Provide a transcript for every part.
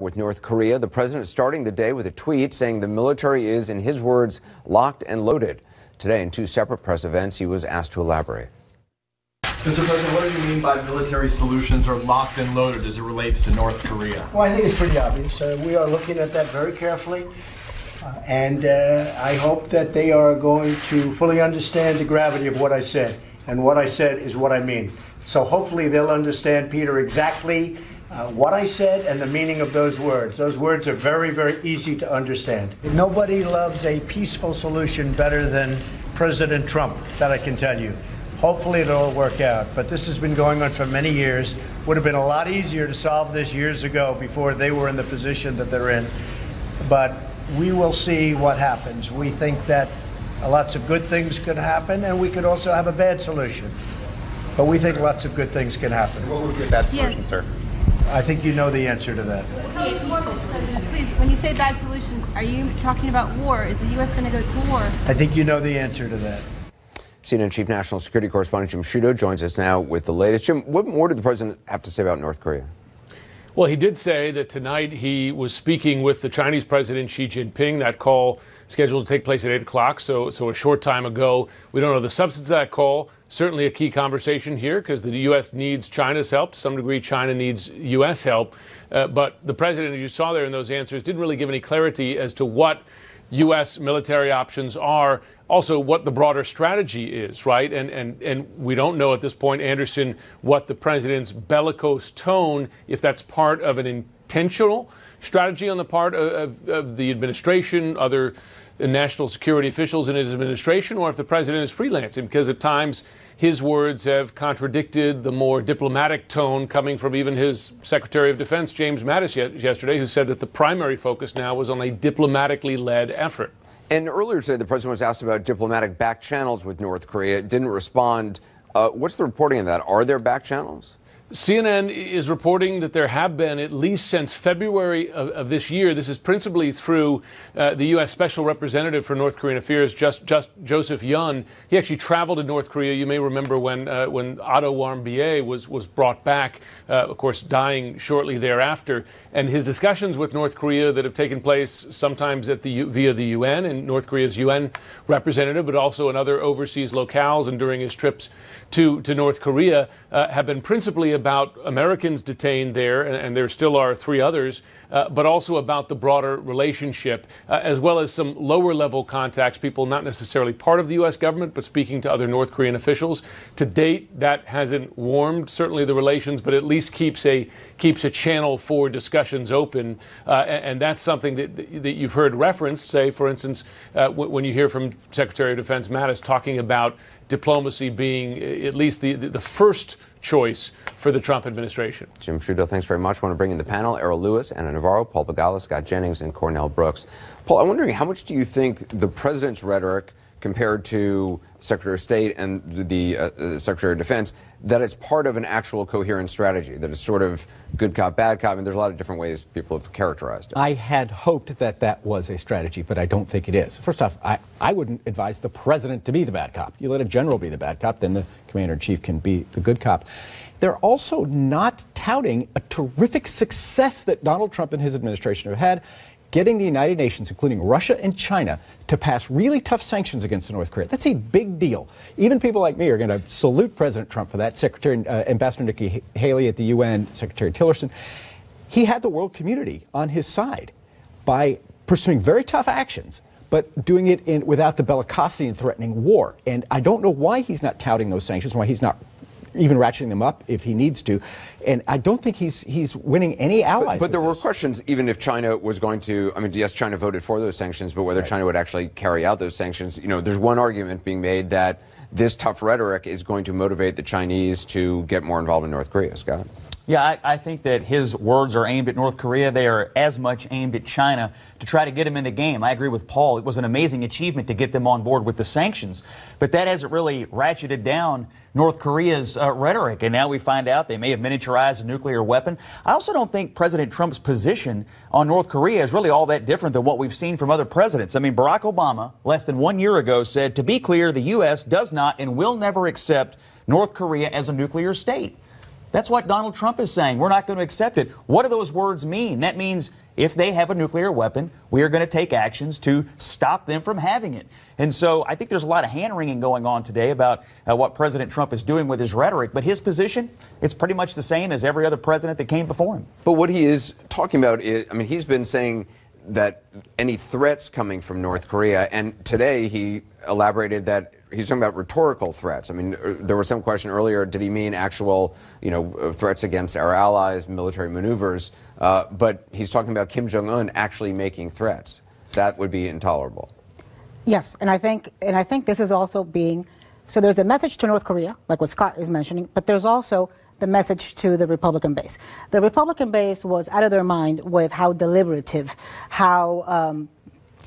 With North Korea, the president starting the day with a tweet saying the military is, in his words, locked and loaded. Today, in two separate press events, he was asked to elaborate. Mr. President, what do you mean by military solutions are locked and loaded as it relates to North Korea? Well, I think it's pretty obvious. Uh, we are looking at that very carefully. Uh, and uh, I hope that they are going to fully understand the gravity of what I said. And what I said is what I mean. So hopefully they'll understand, Peter, exactly uh, what I said and the meaning of those words. Those words are very, very easy to understand. Nobody loves a peaceful solution better than President Trump, that I can tell you. Hopefully it'll work out. But this has been going on for many years. Would have been a lot easier to solve this years ago before they were in the position that they're in. But we will see what happens. We think that lots of good things could happen, and we could also have a bad solution. But we think lots of good things can happen. What would be a bad solution, yes. sir? I think you know the answer to that. Please, when you say bad solution, are you talking about war? Is the U.S. going to go to war? I think you know the answer to that. CNN Chief National Security Correspondent Jim Sciutto joins us now with the latest. Jim, what more did the president have to say about North Korea? Well, he did say that tonight he was speaking with the Chinese President Xi Jinping. That call scheduled to take place at 8 o'clock, so, so a short time ago. We don't know the substance of that call. Certainly a key conversation here because the U.S. needs China's help. To some degree, China needs U.S. help. Uh, but the president, as you saw there in those answers, didn't really give any clarity as to what U.S. military options are, also what the broader strategy is, right? And, and, and we don't know at this point, Anderson, what the president's bellicose tone, if that's part of an intentional strategy on the part of, of, of the administration, other national security officials in his administration, or if the president is freelancing, because at times his words have contradicted the more diplomatic tone coming from even his Secretary of Defense, James Mattis, yesterday, who said that the primary focus now was on a diplomatically led effort. And earlier today, the president was asked about diplomatic back channels with North Korea. Didn't respond. Uh, what's the reporting on that? Are there back channels? CNN is reporting that there have been, at least since February of, of this year, this is principally through uh, the U.S. Special Representative for North Korean Affairs, just, just Joseph Yun. He actually traveled to North Korea. You may remember when, uh, when Otto Warmbier was, was brought back, uh, of course, dying shortly thereafter. And his discussions with North Korea that have taken place sometimes at the, via the UN and North Korea's UN representative, but also in other overseas locales and during his trips to, to North Korea, uh, have been principally about Americans detained there, and, and there still are three others, uh, but also about the broader relationship, uh, as well as some lower level contacts, people not necessarily part of the U.S. government, but speaking to other North Korean officials. To date, that hasn't warmed certainly the relations, but at least keeps a keeps a channel for discussions open, uh, and, and, that's something that, that you've heard referenced. Say, for instance, uh, when you hear from Secretary of Defense Mattis talking about diplomacy being at least the, the first choice for the Trump administration. Jim Sciutto, thanks very much. I want to bring in the panel Errol Louis, Ana Navarro, Paul Begala, Scott Jennings, and Cornell Brooks. Paul, I'm wondering how much do you think the president's rhetoric compared to Secretary of State and the uh, uh, Secretary of Defense, that it's part of an actual coherent strategy, that it's sort of good cop, bad cop. I mean, there's a lot of different ways people have characterized it. I had hoped that that was a strategy, but I don't think it is. First off, I, I wouldn't advise the president to be the bad cop. You let a general be the bad cop, then the commander in chief can be the good cop. They're also not touting a terrific success that Donald Trump and his administration have had getting the United Nations, including Russia and China, to pass really tough sanctions against North Korea. That's a big deal. Even people like me are going to salute President Trump for that. Secretary uh, Ambassador Nikki Haley at the UN, Secretary Tillerson, he had the world community on his side by pursuing very tough actions but doing it in, without the bellicosity and threatening war. And I don't know why he's not touting those sanctions, why he's not even ratcheting them up if he needs to. And I don't think he's he's winning any allies. But, but there this. were questions, even if China was going to. I mean, yes, China voted for those sanctions, but whether right. China would actually carry out those sanctions. You know, there's one argument being made that this tough rhetoric is going to motivate the Chinese to get more involved in North Korea. Scott. Yeah, I, I, think that his words are aimed at North Korea. They are as much aimed at China to try to get him in the game. I agree with Paul. It was an amazing achievement to get them on board with the sanctions, but that hasn't really ratcheted down North Korea's uh, rhetoric. And now we find out they may have miniaturized a nuclear weapon. I also don't think President Trump's position on North Korea is really all that different than what we've seen from other presidents. I mean, Barack Obama, less than one year ago, said, to be clear, the U.S. does not and will never accept North Korea as a nuclear state. That's what Donald Trump is saying. We're not going to accept it. What do those words mean? That means if they have a nuclear weapon, we are going to take actions to stop them from having it. And so I think there's a lot of hand wringing going on today about uh, what President Trump is doing with his rhetoric. But his position, it's pretty much the same as every other president that came before him. But what he is talking about is, I mean, he's been saying that any threats coming from North Korea, and today he elaborated that he's talking about rhetorical threats. I mean, er, there was some question earlier: did he mean actual, you know, uh, threats against our allies, military maneuvers? Uh, but he's talking about Kim Jong Un actually making threats. That would be intolerable. Yes, and I think and I think this is also being so. There's the message to North Korea, like what Scott is mentioning, but there's also the message to the Republican base. The Republican base was out of their mind with how deliberative, how um,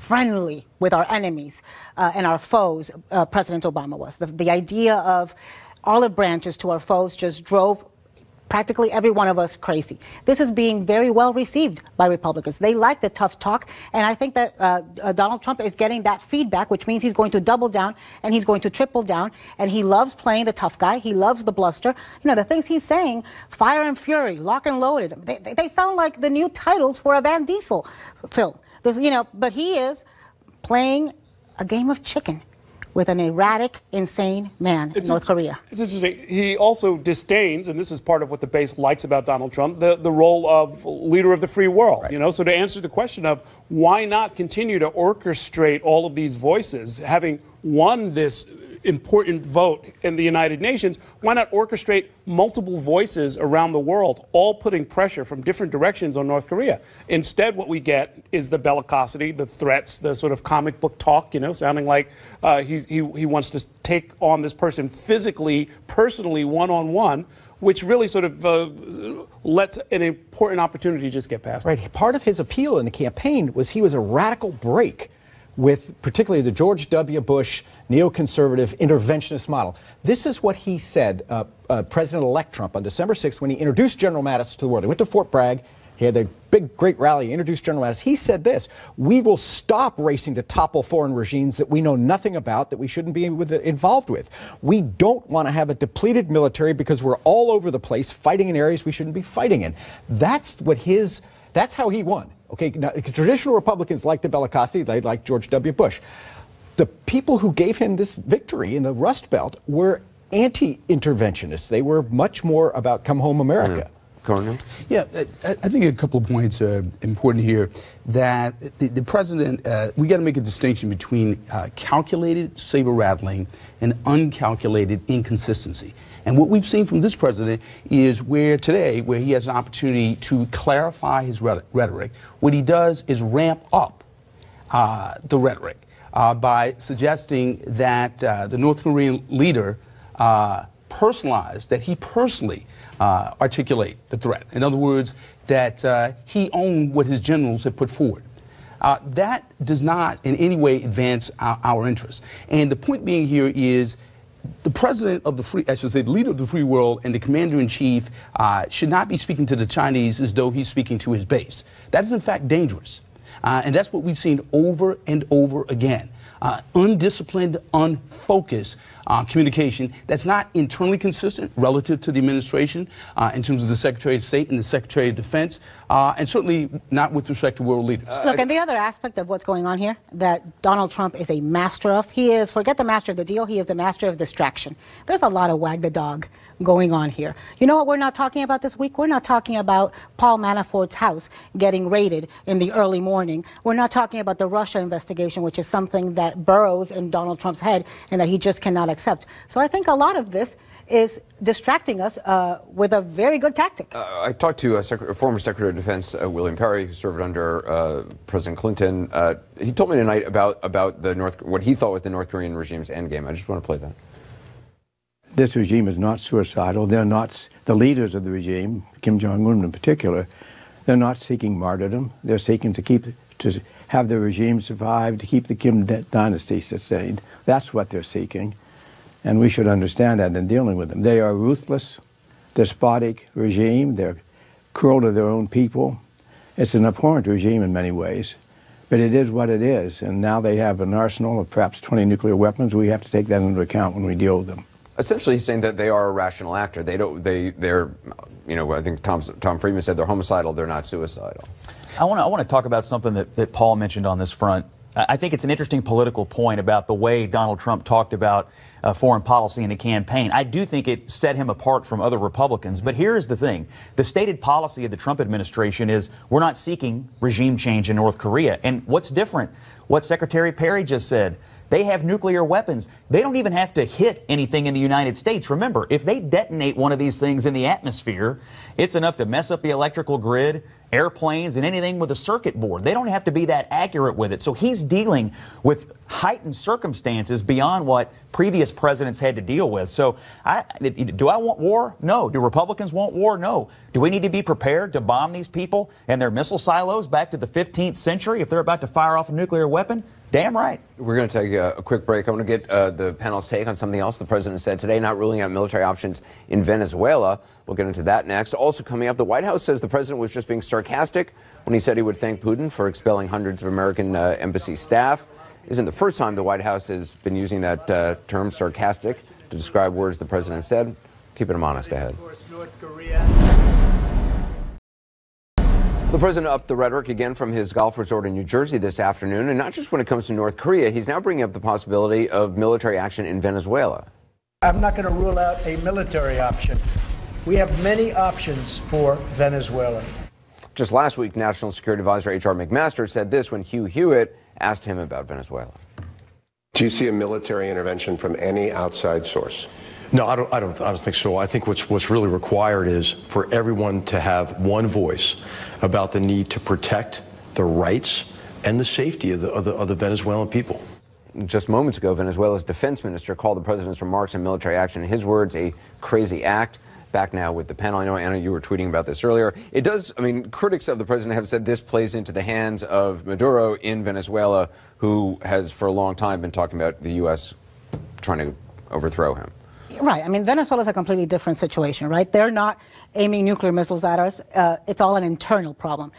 friendly with our enemies uh, and our foes uh, President Obama was. The, the idea of olive branches to our foes just drove practically every one of us crazy. This is being very well received by Republicans. They like the tough talk, and I think that uh, uh, Donald Trump is getting that feedback, which means he's going to double down and he's going to triple down. And he loves playing the tough guy. He loves the bluster. You know, the things he's saying, fire and fury, lock and loaded, they, they sound like the new titles for a Van Diesel film. There's, you know, but he is playing a game of chicken with an erratic, insane man it's in North Korea. It's interesting. He also disdains, and this is part of what the base likes about Donald Trump, the, the role of leader of the free world. Right. You know, so to answer the question of why not continue to orchestrate all of these voices, having won this important vote in the United Nations, why not orchestrate multiple voices around the world, all putting pressure from different directions on North Korea? Instead, what we get is the bellicosity, the threats, the sort of comic book talk, you know, sounding like uh, he, he wants to take on this person physically, personally, one on one which really sort of uh, lets an important opportunity just get passed. Right. Part of his appeal in the campaign was he was a radical break with particularly the George W. Bush neoconservative interventionist model. This is what he said, uh, uh, President elect Trump, on December 6th when he introduced General Mattis to the world. He went to Fort Bragg. He had a big, great rally, he introduced General Mattis. He said this We will stop racing to topple foreign regimes that we know nothing about, that we shouldn't be with, involved with. We don't want to have a depleted military because we're all over the place fighting in areas we shouldn't be fighting in. That's what his, that's how he won. Okay, now, traditional Republicans like the bellicosity, they like George W. Bush. The people who gave him this victory in the Rust Belt were anti interventionists. They were much more about come home America. Cornell? Yeah, I, I think a couple of points are important here. That the, the president, uh, we got to make a distinction between uh, calculated saber rattling and uncalculated inconsistency. And what we've seen from this president is where today, where he has an opportunity to clarify his rhetoric, what he does is ramp up uh, the rhetoric uh, by suggesting that uh, the North Korean leader uh, personalized, that he personally uh, articulate the threat. In other words, that uh, he owned what his generals had put forward. Uh, that does not in any way advance our, our interests. And the point being here is the president of the free, I should say, the leader of the free world and the commander in chief uh, should not be speaking to the Chinese as though he's speaking to his base. That is, in fact, dangerous. Uh, and that's what we've seen over and over again. Uh, undisciplined, unfocused uh, communication that's not internally consistent relative to the administration uh, in terms of the Secretary of State and the Secretary of Defense, uh, and certainly not with respect to world leaders. Look, and the other aspect of what's going on here that Donald Trump is a master of, he is, forget the master of the deal, he is the master of distraction. There's a lot of wag the dog going on here. You know what we're not talking about this week? We're not talking about Paul Manafort's house getting raided in the early morning. We're not talking about the Russia investigation, which is something that burrows in Donald Trump's head and that he just cannot accept. So I think a lot of this is distracting us uh, with a very good tactic. Uh, I talked to a, former Secretary of Defense, uh, William Perry, who served under uh, President Clinton. Uh, he told me tonight about, about the North, what he thought was the North Korean regime's endgame. I just want to play that. This regime is not suicidal. They're not the leaders of the regime, Kim Jong Un in particular. They're not seeking martyrdom. They're seeking to keep to have the regime survive, to keep the Kim dynasty sustained. That's what they're seeking, and we should understand that in dealing with them. They are ruthless, despotic regime. They're cruel to their own people. It's an abhorrent regime in many ways, but it is what it is. And now they have an arsenal of perhaps 20 nuclear weapons. We have to take that into account when we deal with them. Essentially, he's saying that they are a rational actor. They don't. They they're, you know, I think Tom Tom Friedman said they're homicidal. They're not suicidal. I want to I want to talk about something that, that Paul mentioned on this front. I think it's an interesting political point about the way Donald Trump talked about uh, foreign policy in the campaign. I do think it set him apart from other Republicans. But here's the thing the stated policy of the Trump administration is we're not seeking regime change in North Korea. And what's different? What Secretary Perry just said. They have nuclear weapons. They don't even have to hit anything in the United States. Remember, if they detonate one of these things in the atmosphere, it's enough to mess up the electrical grid, airplanes, and anything with a circuit board. They don't have to be that accurate with it. So he's dealing with heightened circumstances beyond what previous presidents had to deal with. So I, do I want war? No. Do Republicans want war? No. Do we need to be prepared to bomb these people and their missile silos back to the 15th century if they're about to fire off a nuclear weapon? Damn right. We're going to take a, a quick break. I want to get uh, the panel's take on something else the president said today, not ruling out military options in Venezuela. We'll get into that next. Also coming up, the White House says the president was just being sarcastic when he said he would thank Putin for expelling hundreds of American uh, embassy staff. Isn't the first time the White House has been using that uh, term sarcastic to describe words the president said. Keeping him honest ahead. The president upped the rhetoric again from his golf resort in New Jersey this afternoon, and not just when it comes to North Korea. He's now bringing up the possibility of military action in Venezuela. I'm not going to rule out a military option. We have many options for Venezuela. Just last week, National Security Advisor H.R. McMaster said this when Hugh Hewitt asked him about Venezuela. Do you see a military intervention from any outside source? No, I don't, I don't, I don't think so. I think what's, what's really required is for everyone to have one voice about the need to protect the rights and the safety of the, of the, of the Venezuelan people. Just moments ago, Venezuela's defense minister called the president's remarks on military action, in his words, a crazy act. Back now with the panel. I know, Ana, you were tweeting about this earlier. It does, I mean, critics of the president have said this plays into the hands of Maduro in Venezuela, who has for a long time been talking about the U.S. trying to overthrow him. Right. I mean, Venezuela is a completely different situation, right? They're not aiming nuclear missiles at us. Uh, it's all an internal problem.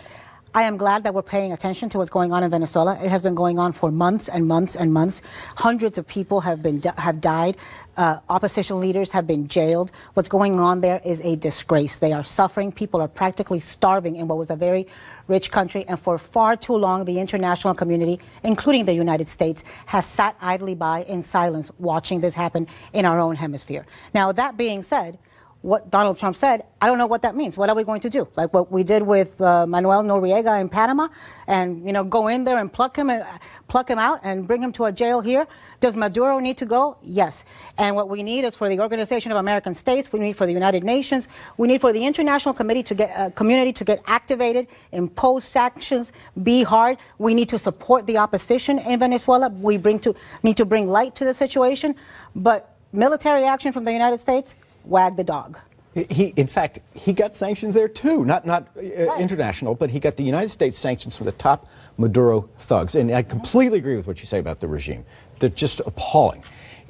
I am glad that we're paying attention to what's going on in Venezuela. It has been going on for months and months and months. Hundreds of people have been have died. Uh, opposition leaders have been jailed. What's going on there is a disgrace. They are suffering. People are practically starving in what was a very rich country. And for far too long, the international community, including the United States, has sat idly by in silence watching this happen in our own hemisphere. Now, that being said, what Donald Trump said, I don't know what that means. What are we going to do? Like what we did with uh, Manuel Noriega in Panama, and you know, go in there and pluck him, uh, pluck him out, and bring him to a jail here. Does Maduro need to go? Yes. And what we need is for the Organization of American States. We need for the United Nations. We need for the international committee to get uh, community to get activated, impose sanctions, be hard. We need to support the opposition in Venezuela. We bring to need to bring light to the situation, but military action from the United States wag the dog. He, in fact, he got sanctions there too, not not uh, right. international, but he got the United States sanctions from the top Maduro thugs. And I completely agree with what you say about the regime. They're just appalling,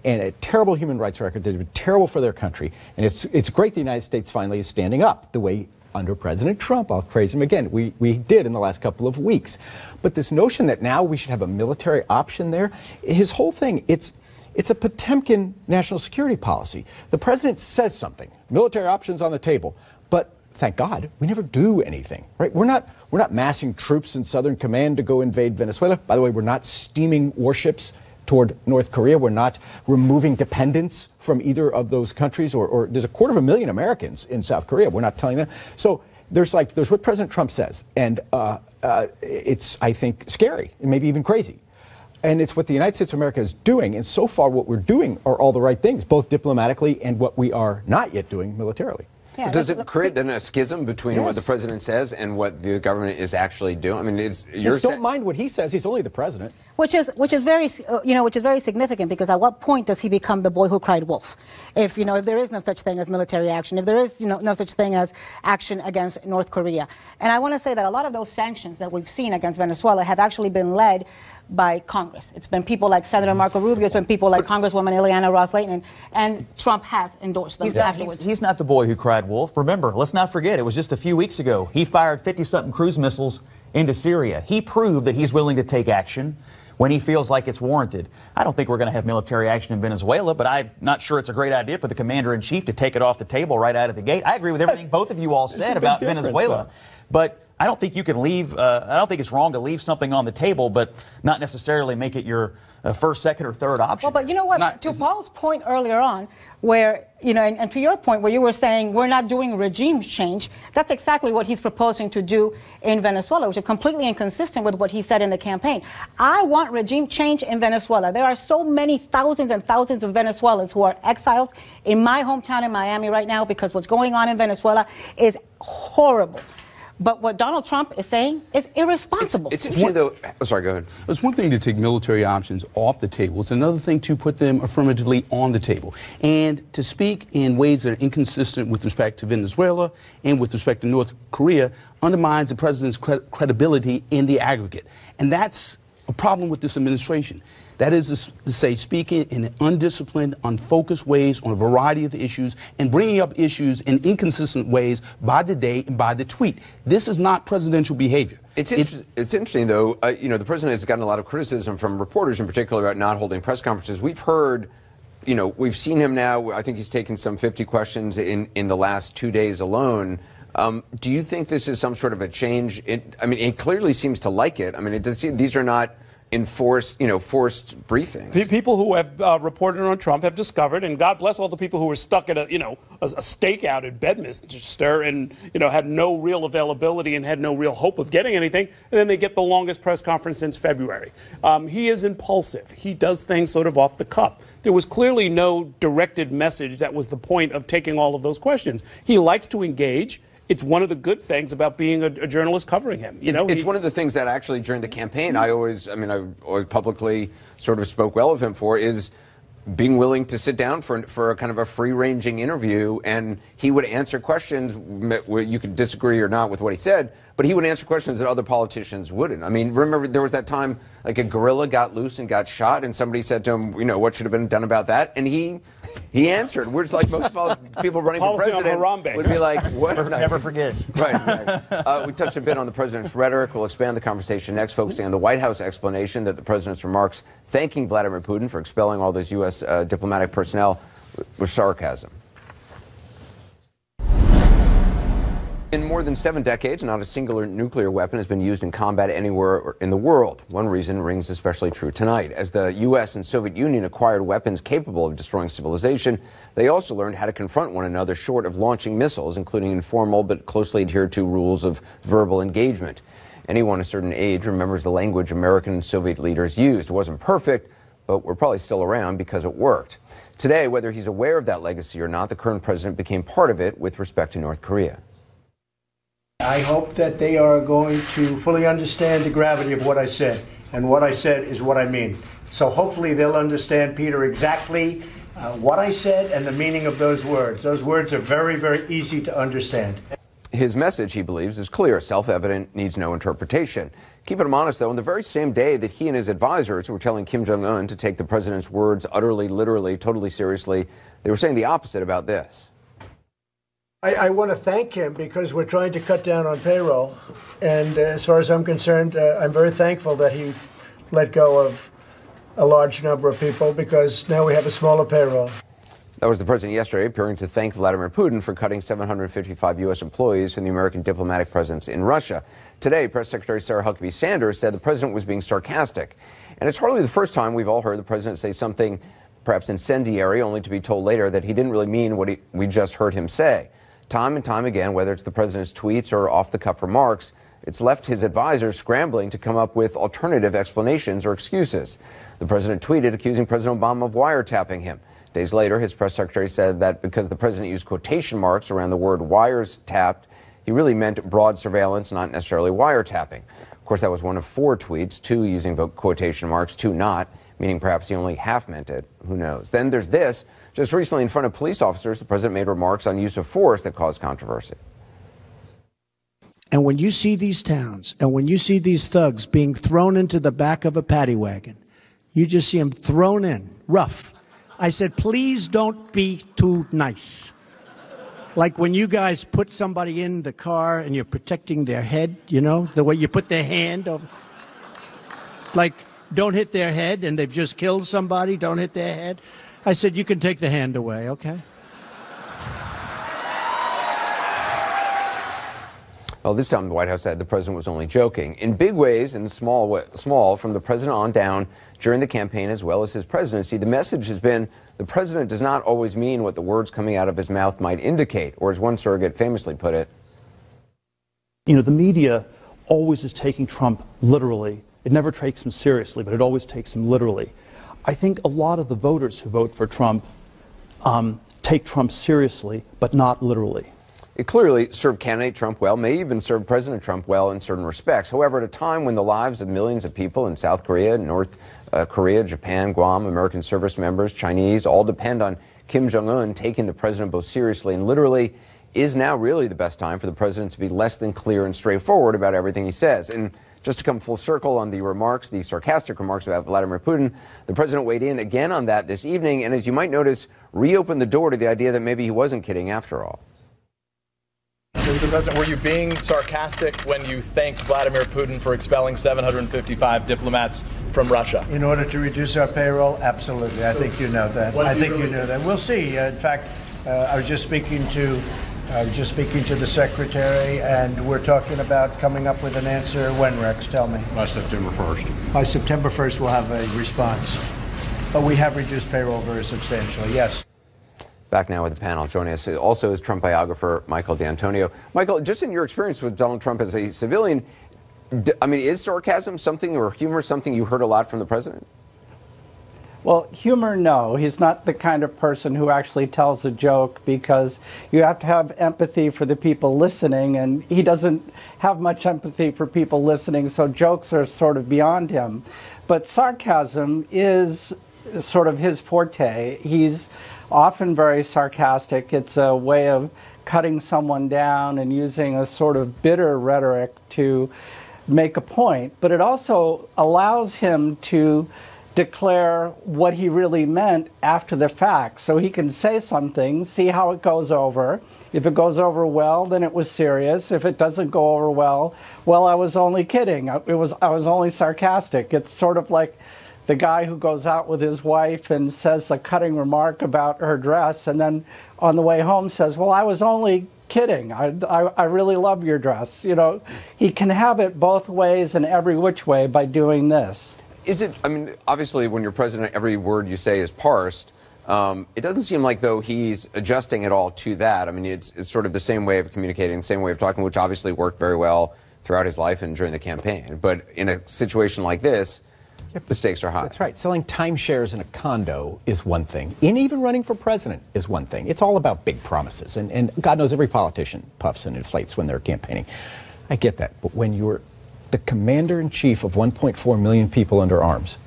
and a terrible human rights record. They've been terrible for their country, and it's it's great the United States finally is standing up the way under President Trump. I'll praise him again. We, we did in the last couple of weeks. But this notion that now we should have a military option there, his whole thing, it's it's a Potemkin national security policy. The president says something, military options on the table, but thank God we never do anything. Right? We're not we're not massing troops in Southern Command to go invade Venezuela. By the way, we're not steaming warships toward North Korea. We're not removing dependents from either of those countries. Or, or there's a quarter of a million Americans in South Korea. We're not telling them. So there's like there's what President Trump says, and uh, uh, it's I think scary and maybe even crazy. And it's what the United States of America is doing. And so far, what we're doing are all the right things, both diplomatically and what we are not yet doing militarily. Yeah, Does it create then a schism between yes. what the president says and what the government is actually doing? I mean, it's just don't mind what he says. He's only the president. Which is which is very uh, you know which is very significant because at what point does he become the boy who cried wolf? If you know if there is no such thing as military action, if there is you know no such thing as action against North Korea, and I want to say that a lot of those sanctions that we've seen against Venezuela have actually been led by Congress. It's been people like Senator Marco Rubio, it's been people like Congresswoman Ileana Ros-Lehtinen, and Trump has endorsed them he's afterwards. He's, he's, not the boy who cried wolf. Remember, let's not forget, it was just a few weeks ago. He fired 50 something cruise missiles into Syria. He proved that he's willing to take action. when he feels like it's warranted. I don't think we're going to have military action in Venezuela, but I'm not sure it's a great idea for the commander in chief to take it off the table right out of the gate. I agree with everything both of you all said about Venezuela, but I don't think you can leave. Uh, I don't think it's wrong to leave something on the table, but not necessarily make it your uh, first, second, or third option. Well, but you know what? Not- to Paul's point earlier on, where you know, and, and to your point, where you were saying we're not doing regime change, that's exactly what he's proposing to do in Venezuela, which is completely inconsistent with what he said in the campaign. I want regime change in Venezuela. There are so many thousands and thousands of Venezuelans who are exiles in my hometown in Miami right now because what's going on in Venezuela is horrible. But what Donald Trump is saying is irresponsible. It's interesting, though. Oh, sorry, go ahead. It's one thing to take military options off the table. It's another thing to put them affirmatively on the table. And to speak in ways that are inconsistent with respect to Venezuela and with respect to North Korea undermines the president's cre- credibility in the aggregate. And that's a problem with this administration. That is to say, speaking in undisciplined, unfocused ways on a variety of issues and bringing up issues in inconsistent ways by the day and by the tweet. This is not presidential behavior. It's, inter- it's interesting, though. Uh, you know, the president has gotten a lot of criticism from reporters, in particular, about not holding press conferences. We've heard, you know, we've seen him now. I think he's taken some 50 questions in, in the last two days alone. Um, do you think this is some sort of a change? It, I mean, it clearly seems to like it. I mean, it does seem, these are not enforced, you know, forced briefings. Pe- People who have uh, reported on Trump have discovered, and God bless all the people who were stuck at a, you know, a, a stakeout at Bedminster and, you know, had no real availability and had no real hope of getting anything. And then they get the longest press conference since February. Um, he is impulsive. He does things sort of off the cuff. There was clearly no directed message that was the point of taking all of those questions. He likes to engage. It's one of the good things about being a, a journalist covering him. You know, it's he- one of the things that actually during the campaign, I mm-hmm. always, I mean, I always publicly sort of spoke well of him for is being willing to sit down for for a kind of a free ranging interview, and he would answer questions where you could disagree or not with what he said, but he would answer questions that other politicians wouldn't. I mean, remember there was that time like a gorilla got loose and got shot, and somebody said to him, you know, what should have been done about that, and he. He answered. Words like most poli- people running for president Harambe. would be like, "What?" Never forget. Right. exactly. Uh, we touched a bit on the president's rhetoric. We'll expand the conversation next, focusing on the White House explanation that the president's remarks thanking Vladimir Putin for expelling all those U.S. Uh, diplomatic personnel were sarcasm. In more than seven decades, not a singular nuclear weapon has been used in combat anywhere in the world. One reason rings especially true tonight. As the U.S. and Soviet Union acquired weapons capable of destroying civilization, they also learned how to confront one another short of launching missiles, including informal but closely adhered to rules of verbal engagement. Anyone a certain age remembers the language American and Soviet leaders used. It wasn't perfect, but we're probably still around because it worked. Today, whether he's aware of that legacy or not, the current president became part of it with respect to North Korea. I hope that they are going to fully understand the gravity of what I said. And what I said is what I mean. So hopefully they'll understand, Peter, exactly uh, what I said and the meaning of those words. Those words are very, very easy to understand. His message, he believes, is clear, self evident, needs no interpretation. Keeping him honest, though, on the very same day that he and his advisors were telling Kim Jong un to take the president's words utterly, literally, totally seriously, they were saying the opposite about this. I, I want to thank him because we're trying to cut down on payroll. And uh, as far as I'm concerned, uh, I'm very thankful that he let go of a large number of people because now we have a smaller payroll. That was the president yesterday appearing to thank Vladimir Putin for cutting 755 U.S. employees from the American diplomatic presence in Russia. Today, Press Secretary Sarah Huckabee Sanders said the president was being sarcastic. And it's hardly the first time we've all heard the president say something perhaps incendiary, only to be told later that he didn't really mean what he, we just heard him say. Time and time again, whether it's the president's tweets or off the cuff remarks, it's left his advisors scrambling to come up with alternative explanations or excuses. The president tweeted accusing President Obama of wiretapping him. Days later, his press secretary said that because the president used quotation marks around the word wires tapped, he really meant broad surveillance, not necessarily wiretapping. Of course, that was one of four tweets, two using quotation marks, two not, meaning perhaps he only half meant it. Who knows? Then there's this. Just recently, in front of police officers, the president made remarks on use of force that caused controversy. And when you see these towns and when you see these thugs being thrown into the back of a paddy wagon, you just see them thrown in, rough. I said, please don't be too nice. Like when you guys put somebody in the car and you're protecting their head, you know, the way you put their hand over. Like, don't hit their head, and they've just killed somebody, don't hit their head. I said, you can take the hand away, okay? Well, this time the White House said the president was only joking. In big ways and small, wa- small, from the president on down during the campaign as well as his presidency, the message has been the president does not always mean what the words coming out of his mouth might indicate, or as one surrogate famously put it, You know, the media always is taking Trump literally. It never takes him seriously, but it always takes him literally. I think a lot of the voters who vote for Trump um, take Trump seriously, but not literally. It clearly served candidate Trump well, may even serve President Trump well in certain respects. However, at a time when the lives of millions of people in South Korea, North uh, Korea, Japan, Guam, American service members, Chinese, all depend on Kim Jong un taking the president both seriously and literally, is now really the best time for the president to be less than clear and straightforward about everything he says. And just to come full circle on the remarks, the sarcastic remarks about Vladimir Putin, the president weighed in again on that this evening, and as you might notice, reopened the door to the idea that maybe he wasn't kidding after all. Mr. President, were you being sarcastic when you thanked Vladimir Putin for expelling 755 diplomats from Russia? In order to reduce our payroll, absolutely. I think you know that. I you think you really know that. We'll see. Uh, in fact, uh, I was just speaking to. I was just speaking to the secretary, and we're talking about coming up with an answer. When, Rex? Tell me. By September 1st. By September 1st, we'll have a response. But we have reduced payroll very substantially. Yes. Back now with the panel. Joining us also is Trump biographer Michael D'Antonio. Michael, just in your experience with Donald Trump as a civilian, I mean, is sarcasm something or humor something you heard a lot from the president? Well, humor, no. He's not the kind of person who actually tells a joke because you have to have empathy for the people listening, and he doesn't have much empathy for people listening, so jokes are sort of beyond him. But sarcasm is sort of his forte. He's often very sarcastic. It's a way of cutting someone down and using a sort of bitter rhetoric to make a point, but it also allows him to declare what he really meant after the fact. So he can say something, see how it goes over. If it goes over well, then it was serious. If it doesn't go over well, well, I was only kidding. It was I was only sarcastic. It's sort of like the guy who goes out with his wife and says a cutting remark about her dress and then on the way home says, "Well, I was only kidding. I, I, I really love your dress." You know, he can have it both ways and every which way by doing this. Is it, I mean, obviously, when you're president, every word you say is parsed. Um, it doesn't seem like, though, he's adjusting at all to that. I mean, it's, it's sort of the same way of communicating, the same way of talking, which obviously worked very well throughout his life and during the campaign. But in a situation like this, the stakes are high. That's right. Selling timeshares in a condo is one thing. And even running for president is one thing. It's all about big promises. And, and God knows every politician puffs and inflates when they're campaigning. I get that. But when you're the commander in chief of 1.4 million people under arms,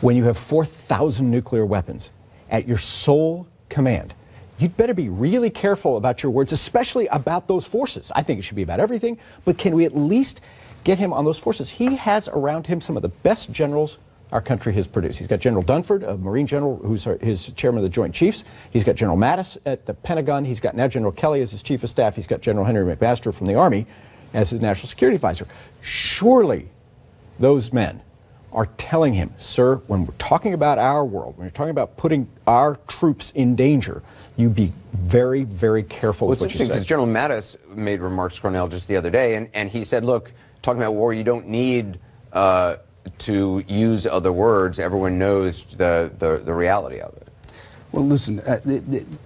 when you have 4,000 nuclear weapons at your sole command, you'd better be really careful about your words, especially about those forces. I think it should be about everything, but can we at least get him on those forces? He has around him some of the best generals our country has produced. He's got General Dunford, a Marine general, who's his chairman of the Joint Chiefs. He's got General Mattis at the Pentagon. He's got now General Kelly as his chief of staff. He's got General Henry McMaster from the Army as his national security advisor. Surely those men are telling him, sir, when we're talking about our world, when you're talking about putting our troops in danger, you be very, very careful Well, with it's what you interesting say. because General Mattis made remarks, Cornell, just the other day, and, and he said, look, talking about war, you don't need uh, to use other words. Everyone knows the, the, the reality of it. Well, listen, uh, the, the,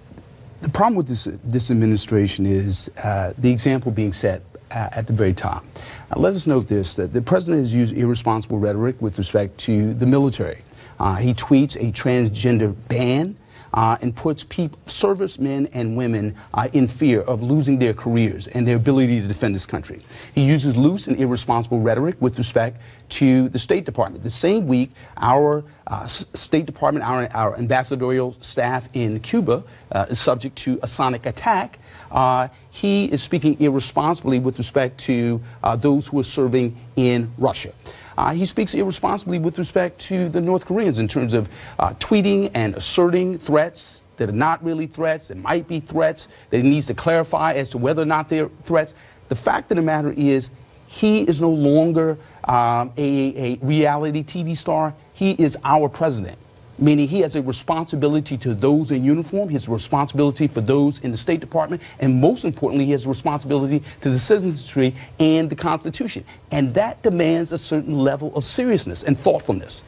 the problem with this, this administration is uh, the example being set at the very top. Uh, let us note this that the president has used irresponsible rhetoric with respect to the military. Uh, he tweets a transgender ban. Uh, and puts peop- servicemen and women uh, in fear of losing their careers and their ability to defend this country. He uses loose and irresponsible rhetoric with respect to the State Department. The same week, our uh, State Department, our, our ambassadorial staff in Cuba uh, is subject to a sonic attack. Uh, he is speaking irresponsibly with respect to uh, those who are serving in Russia. Uh, he speaks irresponsibly with respect to the North Koreans in terms of uh, tweeting and asserting threats that are not really threats, that might be threats, that he needs to clarify as to whether or not they're threats. The fact of the matter is, he is no longer um, a, a reality TV star. He is our president meaning he has a responsibility to those in uniform, his responsibility for those in the State Department, and most importantly, he has responsibility to the citizenry and the Constitution. And that demands a certain level of seriousness and thoughtfulness.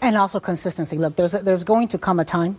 And also consistency. Look, there's, a, there's going to come a time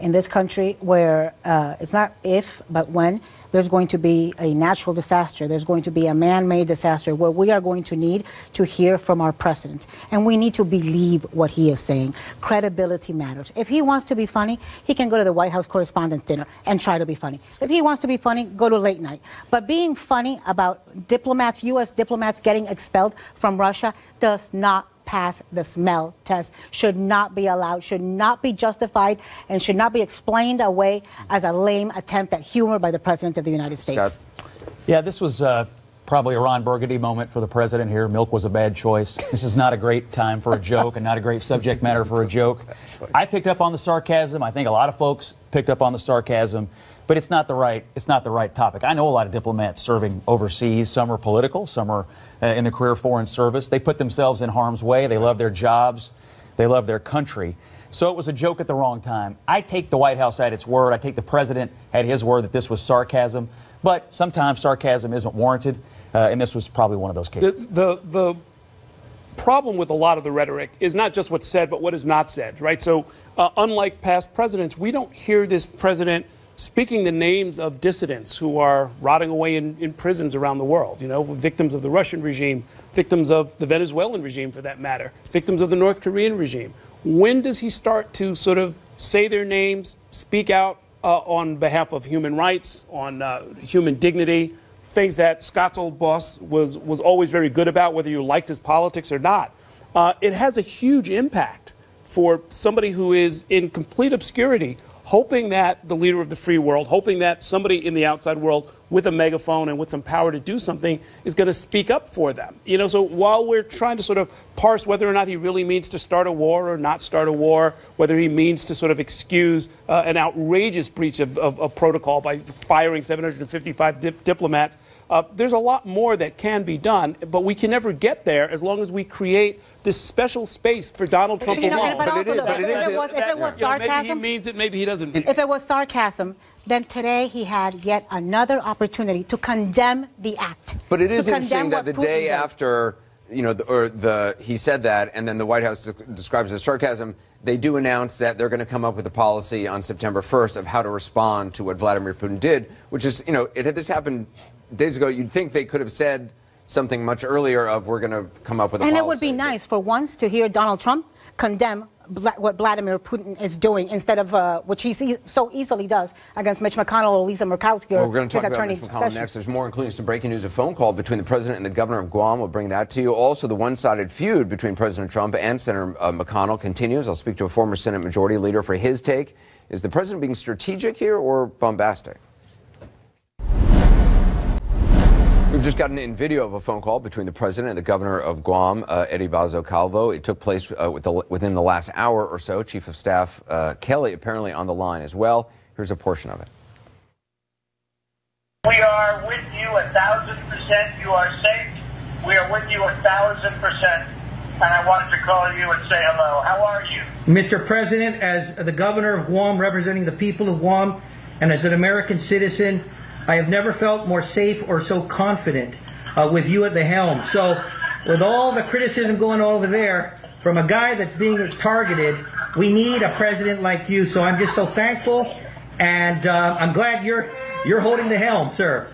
in this country where uh, it's not if, but when there's going to be a natural disaster, there's going to be a man made disaster where we are going to need to hear from our president. And we need to believe what he is saying. Credibility matters. If he wants to be funny, he can go to the White House Correspondents' Dinner and try to be funny. If he wants to be funny, go to late night. But being funny about diplomats, U.S. diplomats getting expelled from Russia, does not pass the smell test, should not be allowed, should not be justified, and should not be explained away as a lame attempt at humor by the President of the United States. Scott. Yeah, this was uh, probably a Ron Burgundy moment for the President here. Milk was a bad choice. This is not a great time for a joke and not a great subject matter for a joke. I picked up on the sarcasm. I think a lot of folks picked up on the sarcasm but it's not the right it's not the right topic. I know a lot of diplomats serving overseas. Some are political, some are uh, in the career foreign service. They put themselves in harm's way. They love their jobs, they love their country. So it was a joke at the wrong time. I take the White House at its word. I take the president at his word that this was sarcasm. But sometimes sarcasm isn't warranted, uh, and this was probably one of those cases. The, the, the problem with a lot of the rhetoric is not just what's said, but what is not said, right? So, uh, unlike past presidents, we don't hear this president speaking the names of dissidents who are rotting away in, in prisons around the world, you know, victims of the Russian regime, victims of the Venezuelan regime for that matter, victims of the North Korean regime. When does he start to sort of say their names, speak out uh, on behalf of human rights, on uh, human dignity, things that Scott's old boss was, was always very good about, whether you liked his politics or not? Uh, it has a huge impact for somebody who is in complete obscurity hoping that the leader of the free world, hoping that somebody in the outside world with a megaphone and with some power to do something is going to speak up for them. You know, so while we're trying to sort of parse whether or not he really means to start a war or not start a war, whether he means to sort of excuse uh, an outrageous breach of, of, of, protocol by firing 755 dip- diplomats, uh, there's a lot more that can be done, but we can never get there as long as we create this special space for Donald Trump you know, alone. But, also, if, it was, if it was sarcasm, maybe he means it, maybe he doesn't. If it was sarcasm, then today he had yet another opportunity to condemn the act. But it is interesting that the Putin day did. after, you know, the, or the he said that, and then the White House de- describes it as sarcasm. They do announce that they're going to come up with a policy on September 1st of how to respond to what Vladimir Putin did, which is, you know, it had this happened days ago. You'd think they could have said something much earlier of we're going to come up with a and policy. it would be nice for once to hear Donald Trump condemn what Vladimir Putin is doing instead of uh, which he so easily does against Mitch McConnell or Lisa Murkowski or well, we're going to talk about Mitch McConnell next. There's more, including some breaking news: a phone call between the president and the governor of Guam. We'll bring that to you. Also, the one-sided feud between President Trump and Senator uh, McConnell continues. I'll speak to a former Senate Majority Leader for his take. Is the president being strategic here or bombastic? We've just gotten in video of a phone call between the president and the governor of Guam, uh, Eddie Baza Calvo. It took place uh, with the, within the last hour or so. Chief of Staff uh, Kelly apparently on the line as well. Here's a portion of it. We are with you a thousand percent. You are safe. We are with you a thousand percent. And I wanted to call you and say hello. How are you? Mr. President, as the governor of Guam, representing the people of Guam, and as an American citizen, I have never felt more safe or so confident uh, with you at the helm. So, with all the criticism going on over there from a guy that's being targeted, we need a president like you. So I'm just so thankful, and uh, I'm glad you're you're holding the helm, sir.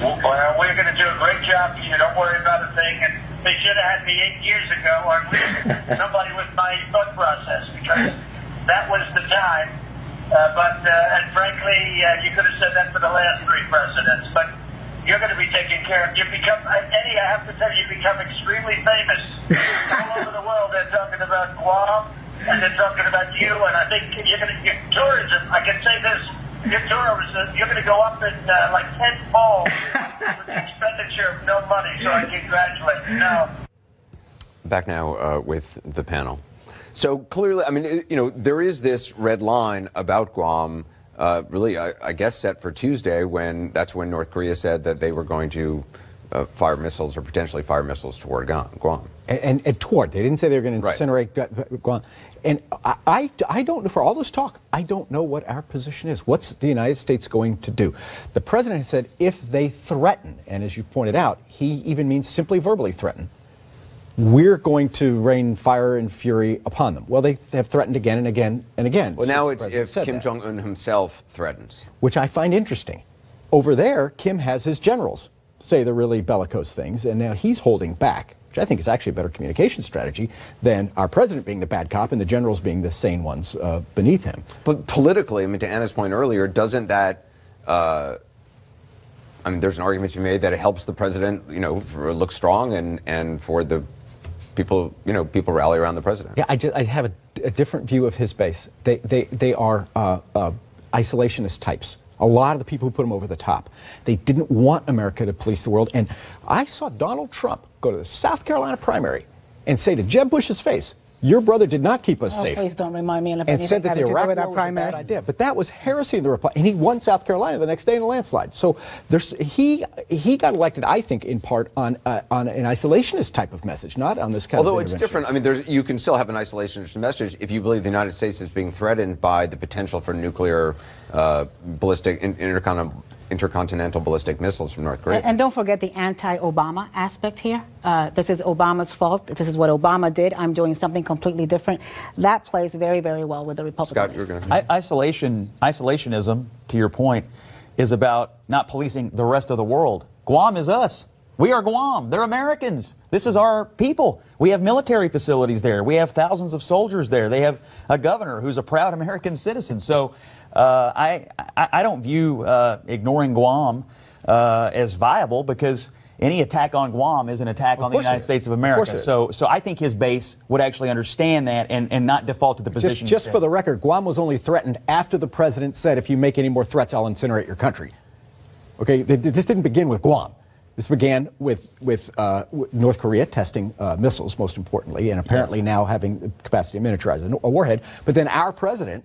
Well, we're going to do a great job for you. Don't worry about a thing. And they should have had me eight years ago, or at least somebody with my thought process, because that was the time uh, but, uh, and frankly, uh, you could have said that for the last three presidents. But you're going to be taken care of. You become, Eddie, I have to tell you, you become extremely famous. All over the world, they're talking about Guam, and they're talking about you, and I think you're going to get tourism. I can say this. Your tourism, you're going to go up in uh, like tenfold with the expenditure of no money, so I congratulate you. Now, Back now uh, with the panel. So clearly, I mean, you know, there is this red line about Guam, uh, really, I, I, guess, set for Tuesday when that's when North Korea said that they were going to uh, fire missiles or potentially fire missiles toward Guam. And, and, and toward. They didn't say they were going to Right. incinerate Guam. And I, I, I don't, know, for all this talk, I don't know what our position is. What's the United States going to do? The president has said if they threaten, and as you pointed out, he even means simply verbally threaten, we're going to rain fire and fury upon them. Well, they have threatened again and again and again. Well, now it's if Kim Jong Un himself threatens. which I find interesting. Over there, Kim has his generals say the really bellicose things, and now he's holding back, which I think is actually a better communication strategy than our president being the bad cop and the generals being the sane ones uh, beneath him. But politically, I mean, to Ana's point earlier, doesn't that? Uh, I mean, there's an argument to be made that it helps the president, you know, for, look strong and and for the people, you know, people rally around the president. Yeah, I, ju- I have a, a different view of his base. They, they, they are uh, uh, isolationist types. A lot of the people who put him over the top. They didn't want America to police the world. And I saw Donald Trump go to the South Carolina primary and say to Jeb Bush's face, Your brother did not keep us Oh, safe. please don't remind me of and said that the having Iraq war our was a bad idea. But that was heresy in the Republic, and he won South Carolina the next day in a landslide. So there's he he got elected, I think, in part on uh, on an isolationist type of message, not on this kind Although of it's different, I mean, there's, you can still have an isolationist message if you believe the United States is being threatened by the potential for nuclear uh, ballistic in, intercon- intercontinental ballistic missiles from North Korea. And, and don't forget the anti-Obama aspect here. Uh, this is Obama's fault. This is what Obama did. I'm doing something completely different. That plays very, very well with the Republican. base. I- isolation, isolationism, to your point, is about not policing the rest of the world. Guam is us. We are Guam. They're Americans. This is our people. We have military facilities there. We have thousands of soldiers there. They have a governor who's a proud American citizen. So uh, I, I, don't view uh, ignoring Guam uh, as viable because any attack on Guam is an attack on the United. States of Of America. is. so, so I think his base would actually understand that and, and not default to the Just, position. you just for the record, Guam was only threatened after the president said, if you make any more threats, I'll incinerate your country. Okay, th- th- this didn't begin with Guam. This began with, with uh, North Korea testing uh, missiles, most importantly, and apparently now having the capacity to miniaturize a warhead. But then our president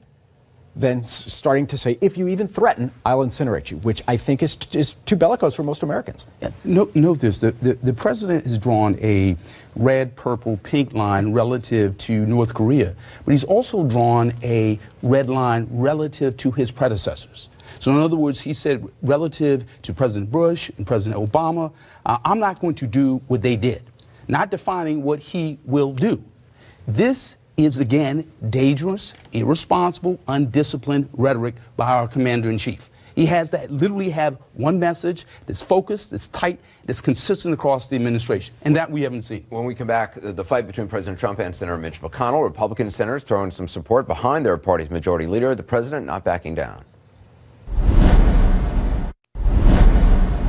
then s- starting to say, if you even threaten, I'll incinerate you, which I think is, is too bellicose for most Americans. Note, note this the, the, the president has drawn a red, purple, pink line relative to North Korea, but he's also drawn a red line relative to his predecessors. So, in other words, he said relative to President Bush and President Obama, uh, I'm not going to do what they did, not defining what he will do. This is, again, dangerous, irresponsible, undisciplined rhetoric by our commander in chief. He has that literally have one message that's focused, that's tight, that's consistent across the administration, and that we haven't seen. When we come back, the the fight between President Trump and Senator Mitch McConnell, Republican senators throwing some support behind their party's majority leader, the president not backing down.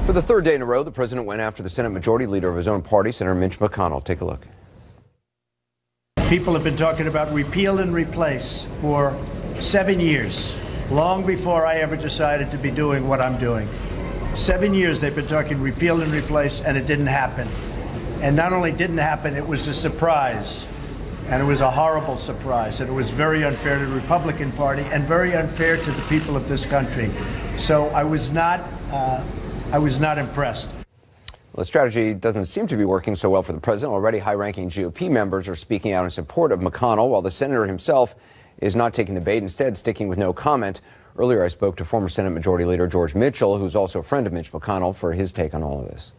For the third day in a row, the president went after the Senate majority leader of his own party, Senator Mitch McConnell. Take a look. People have been talking about repeal and replace for seven years, long before I ever decided to be doing what I'm doing. Seven years they've been talking repeal and replace, and it didn't happen. And not only didn't happen, it was a surprise. And it was a horrible surprise. And it was very unfair to the Republican Party and very unfair to the people of this country. So I was not, uh, I was not impressed. Well, the strategy doesn't seem to be working so well for the president. Already, high ranking GOP members are speaking out in support of McConnell, while the senator himself is not taking the bait, instead, sticking with no comment. Earlier, I spoke to former Senate Majority Leader George Mitchell, who's also a friend of Mitch McConnell, for his take on all of this.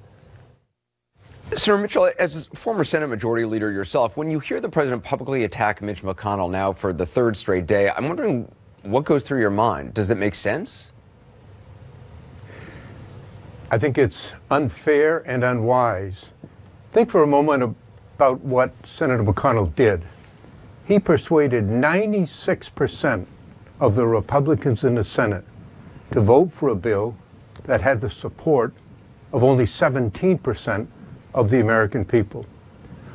Senator Mitchell, as former Senate Majority Leader yourself, when you hear the president publicly attack Mitch McConnell now for the third straight day, I'm wondering what goes through your mind. Does it make sense? I think it's unfair and unwise. Think for a moment about what Senator McConnell did. He persuaded 96% of the Republicans in the Senate to vote for a bill that had the support of only 17% of the American people.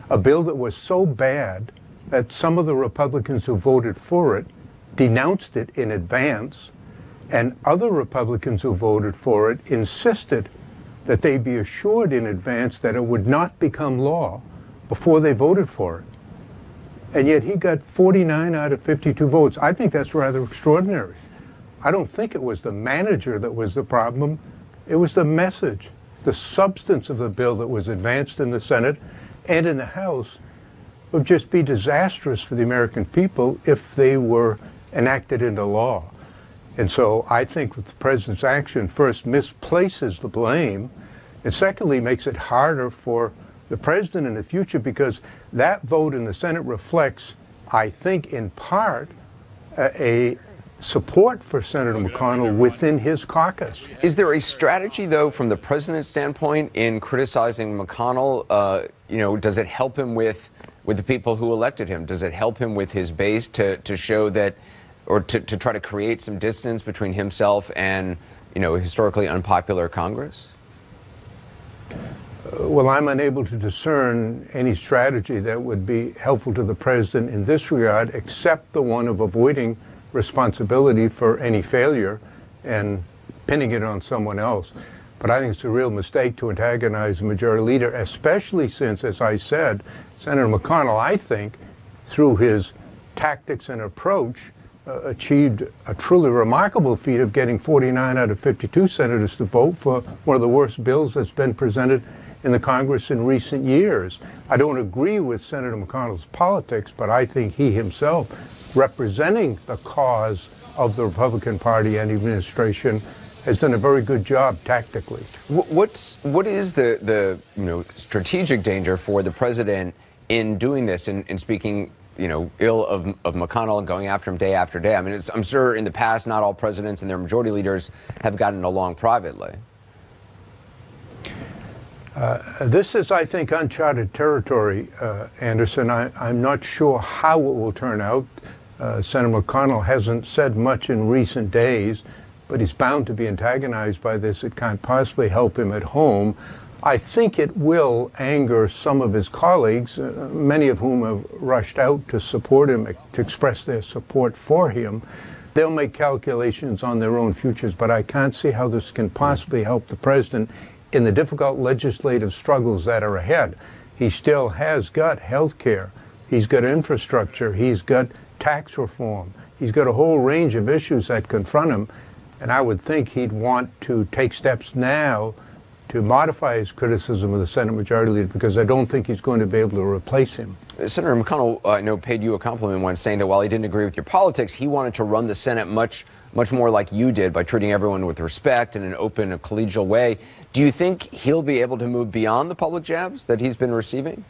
A bill that was so bad that some of the Republicans who voted for it denounced it in advance and other Republicans who voted for it insisted that they be assured in advance that it would not become law before they voted for it. And yet he got 49 out of 52 votes. I think that's rather extraordinary. I don't think it was the manager that was the problem, it was the message. the substance of the bill that was advanced in the Senate and in the House would just be disastrous for the American people if they were enacted into law. And so I think with the president's action, first misplaces the blame, and secondly makes it harder for the president in the future because that vote in the Senate reflects, I think, in part, a, a support for Senator McConnell within his caucus. Is there a strategy, though, from the president's standpoint in criticizing McConnell? Uh, you know, does it help him with with the people who elected him? Does it help him with his base to, to show that, or to, to try to create some distance between himself and, you know, historically unpopular Congress? Uh, well, I'm unable to discern any strategy that would be helpful to the president in this regard, except the one of avoiding responsibility for any failure and pinning it on someone else. But I think it's a real mistake to antagonize the majority leader, especially since, as I said, Senator McConnell, I think, through his tactics and approach, uh, achieved a truly remarkable feat of getting 49 out of 52 senators to vote for one of the worst bills that's been presented in the Congress in recent years. I don't agree with Senator McConnell's politics, but I think he himself representing the cause of the Republican Party and administration has done a very good job tactically. What's what is the the you know strategic danger for the president in doing this and in, in, speaking you know ill of, of McConnell and going after him day after day? I mean, I'm sure in the past not all presidents and their majority leaders have gotten along privately. Uh, this is, I think, uncharted territory, uh, Anderson. I, am not sure how it will turn out. Uh, Senator McConnell hasn't said much in recent days, but he's bound to be antagonized by this. It can't possibly help him at home. I think it will anger some of his colleagues, uh, many of whom have rushed out to support him, to express their support for him. They'll make calculations on their own futures, but I can't see how this can possibly help the president in the difficult legislative struggles that are ahead. He still has got health care, he's got infrastructure, he's got tax reform. He's got a whole range of issues that confront him, and I would think he'd want to take steps now to modify his criticism of the Senate Majority Leader because I don't think he's going to be able to replace him. Senator McConnell, uh, I know, paid you a compliment once saying that while he didn't agree with your politics, he wanted to run the Senate much, much more like you did by treating everyone with respect in an open, a collegial way. Do you think he'll be able to move beyond the public jabs that he's been receiving?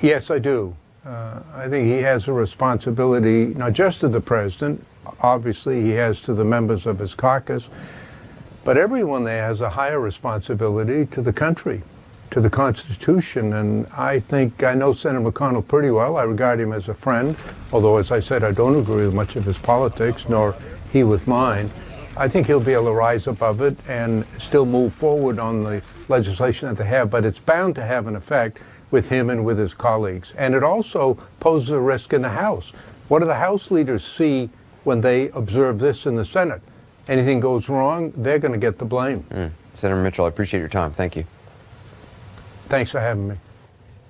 Yes, I do. Uh, I think he has a responsibility, not just to the president, obviously, he has to the members of his caucus, but everyone there has a higher responsibility to the country, to the Constitution. And I think I know Senator McConnell pretty well. I regard him as a friend, although, as I said, I don't agree with much of his politics, nor he with mine. I think he'll be able to rise above it and still move forward on the legislation that they have, but it's bound to have an effect with him and with his colleagues. And it also poses a risk in the House. What do the House leaders see when they observe this in the Senate? Anything goes wrong, they're going to get the blame. Mm. Senator Mitchell, I appreciate your time. Thank you. Thanks for having me.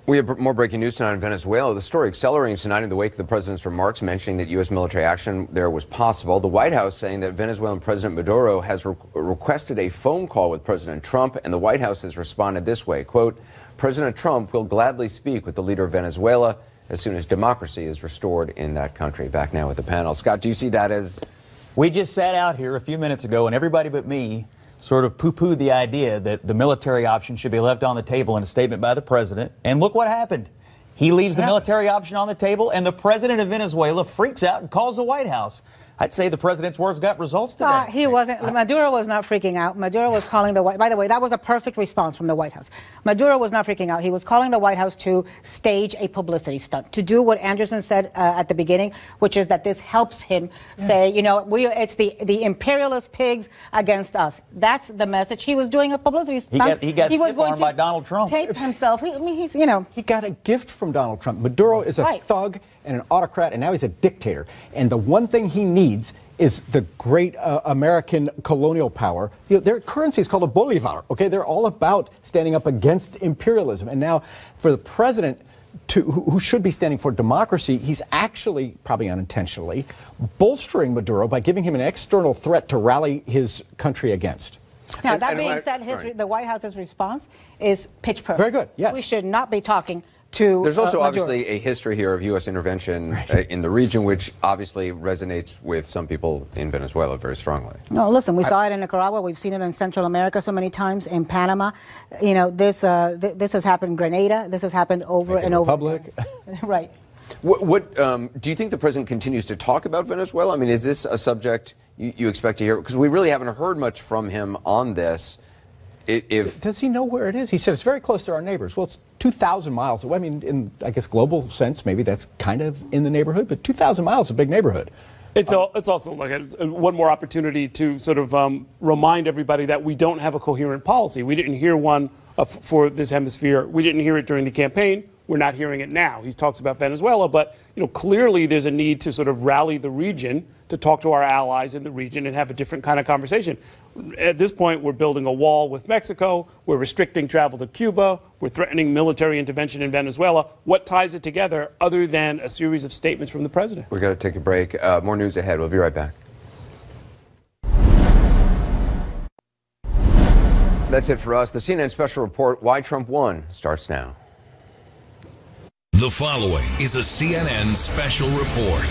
We have more breaking news tonight in Venezuela. The story accelerating tonight in the wake of the president's remarks mentioning that U.S. military action there was possible. The White House saying that Venezuelan President Maduro has re requested a phone call with President Trump, and the White House has responded this way, quote, President Trump will gladly speak with the leader of Venezuela as soon as democracy is restored in that country. Back now with the panel. Scott, do you see that as. We just sat out here a few minutes ago, and everybody but me sort of poo pooed the idea that the military option should be left on the table in a statement by the president. And look what happened. He leaves the military option on the table, and the president of Venezuela freaks out and calls the White House. I'd say the president's words got results today. Uh, he wasn't. Maduro was not freaking out. Maduro was calling the White. By the way, that was a perfect response from the White House. Maduro was not freaking out. He was calling the White House to stage a publicity stunt, to do what Anderson said uh, at the beginning, which is that this helps him yes. say, you know, we it's the the imperialist pigs against us. That's the message. He was doing a publicity stunt. He got, he got he was going to by Donald Trump. Tape himself. He, I mean, he's you know. He got a gift from Donald Trump. Maduro is a right. thug and an autocrat, and now he's a dictator. And the one thing he needs is the great uh, American colonial power. You know, their currency is called a bolivar. Okay, they're all about standing up against imperialism. And now, for the president to, who should be standing for democracy, he's actually, probably unintentionally, bolstering Maduro by giving him an external threat to rally his country against. Now, And- that and being I- said, his, all right. the White House's response is pitch perfect. Very good, yes. We should not be talking to. There's also uh, obviously a history here of U.S. intervention uh, in the region, which obviously resonates with some people in Venezuela very strongly. No, listen, we I- saw it in Nicaragua. We've seen it in Central America so many times, in Panama. You know, this, uh, th- this has happened in Grenada. This has happened over and over. Republic. right. What, what um, do you think the president continues to talk about Venezuela? I mean, is this a subject you, you expect to hear? Because we really haven't heard much from him on this. I- If Does he know where it is? He said it's very close to our neighbors. Well, it's 2,000 miles. I mean, in, I guess, global sense, maybe that's kind of in the neighborhood, but 2,000 miles is a big neighborhood. It's, al- it's also like a, one more opportunity to sort of um, remind everybody that we don't have a coherent policy. We didn't hear one uh, for this hemisphere. We didn't hear it during the campaign. We're not hearing it now. He talks about Venezuela, but you know clearly there's a need to sort of rally the region to talk to our allies in the region and have a different kind of conversation. At this point, we're building a wall with Mexico. We're restricting travel to Cuba. We're threatening military intervention in Venezuela. What ties it together other than a series of statements from the president? We've got to take a break. Uh, more news ahead. We'll be right back. That's it for us. The CNN special report, Why Trump Won, starts now. The following is a CNN special report.